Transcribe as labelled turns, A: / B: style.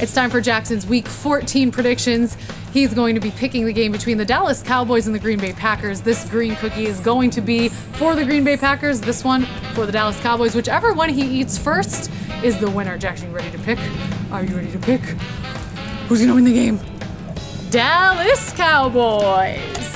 A: It's time for Jackson's Week 14 predictions. He's going to be picking the game between the Dallas Cowboys and the Green Bay Packers. This green cookie is going to be for the Green Bay Packers, this one for the Dallas Cowboys. Whichever one he eats first is the winner. Jackson, ready to pick? Are you ready to pick? Who's going to win the game? Dallas Cowboys.